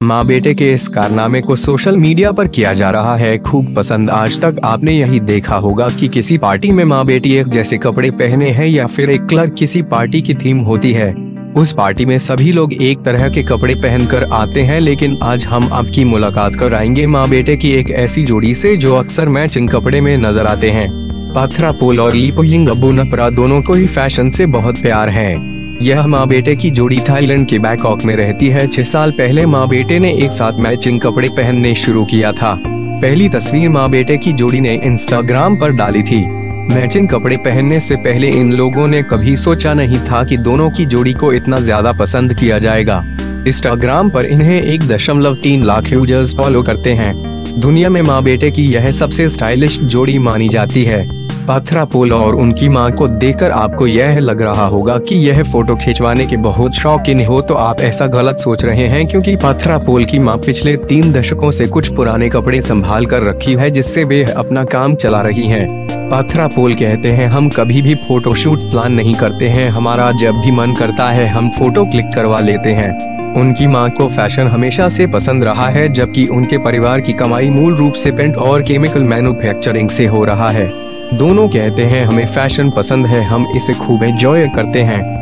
माँ बेटे के इस कारनामे को सोशल मीडिया पर किया जा रहा है, खूब पसंद। आज तक आपने यही देखा होगा कि किसी पार्टी में माँ बेटी एक जैसे कपड़े पहने हैं या फिर एक क्लर्क किसी पार्टी की थीम होती है। उस पार्टी में सभी लोग एक तरह के कपड़े पहनकर आते हैं, लेकिन आज हम आपकी मुलाकात कराएँगे माँ बेटे की एक ऐसी जोड़ी से जो अक्सर मैचिंग कपड़े में नज़र आते हैं। पाथरा पोल और लीपोइंग अबू नपरा दोनों को ही फ़ैशन से बहुत प्यार है। यह माँ बेटे की जोड़ी थाईलैंड के बैंकॉक में रहती है। छह साल पहले माँ बेटे ने एक साथ मैचिंग कपड़े पहनने शुरू किया था। पहली तस्वीर माँ बेटे की जोड़ी ने इंस्टाग्राम पर डाली थी। मैचिंग कपड़े पहनने से पहले इन लोगों ने कभी सोचा नहीं था कि दोनों की जोड़ी को इतना ज़्यादा पसंद किया जाएगा। इंस्टाग्राम पर इन्हें एक दशमलव तीन लाख यूज़र्स फॉलो करते हैं। दुनिया में माँ बेटे की यह सबसे स्टाइलिश जोड़ी मानी जाती है। पाथरा पोल और उनकी माँ को देखकर आपको यह लग रहा होगा कि यह फ़ोटो खिंचवाने के बहुत शौकीन हो तो आप ऐसा गलत सोच रहे हैं क्योंकि पाथरा पोल की माँ पिछले तीन दशकों से कुछ पुराने कपड़े संभाल कर रखी है, जिससे वे अपना काम चला रही हैं। पाथरा पोल कहते हैं, हम कभी भी फ़ोटो शूट प्लान नहीं करते हैं, हमारा जब भी मन करता है, हम फ़ोटो क्लिक करवा लेते हैं उनकी माँ को फ़ैशन हमेशा से पसंद रहा है, जबकि उनके परिवार की कमाई मूल रूप से पेंट और केमिकल मैन्युफैक्चरिंग से हो रहा है दोनों कहते हैं हमें फ़ैशन पसंद है हम इसे खूब एंजॉय करते हैं।